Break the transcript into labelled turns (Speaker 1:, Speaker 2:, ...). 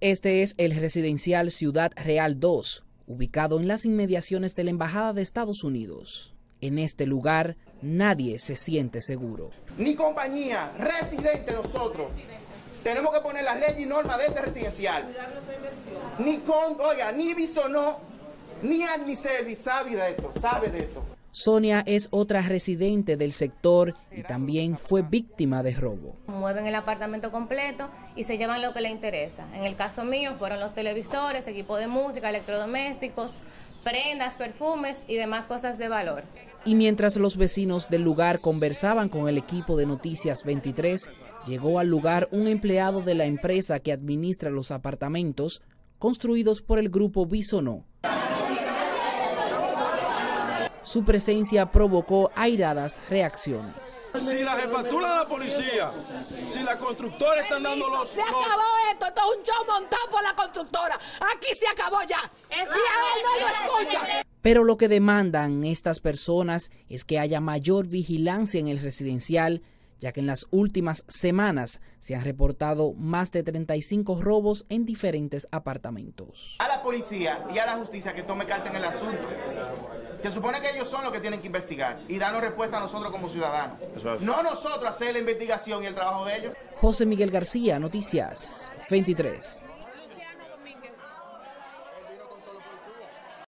Speaker 1: Este es el residencial Ciudad Real 2, ubicado en las inmediaciones de la Embajada de Estados Unidos. En este lugar nadie se siente seguro.
Speaker 2: Ni compañía, residente nosotros. Tenemos que poner las leyes y normas de este residencial. Ni con, oiga, ni Bisonó, ni Admiservice sabe de esto, sabe de esto.
Speaker 1: Sonia es otra residente del sector y también fue víctima de robo.
Speaker 3: Mueven el apartamento completo y se llevan lo que le interesa. En el caso mío fueron los televisores, equipo de música, electrodomésticos, prendas, perfumes y demás cosas de valor.
Speaker 1: Y mientras los vecinos del lugar conversaban con el equipo de Noticias 23, llegó al lugar un empleado de la empresa que administra los apartamentos construidos por el grupo Bisonó. Su presencia provocó airadas reacciones.
Speaker 4: Si la jefatura de la policía, si la constructora están dando los...
Speaker 5: Se acabó esto, esto es un show montado por la constructora. Aquí se acabó ya. Y a él no lo escucha.
Speaker 1: Pero lo que demandan estas personas es que haya mayor vigilancia en el residencial, ya que en las últimas semanas se han reportado más de 35 robos en diferentes apartamentos.
Speaker 2: A la policía y a la justicia que tome carta en el asunto. Se supone que ellos son los que tienen que investigar y darnos respuesta a nosotros como ciudadanos. No nosotros hacer la investigación y el trabajo de ellos.
Speaker 1: José Miguel García, Noticias 23.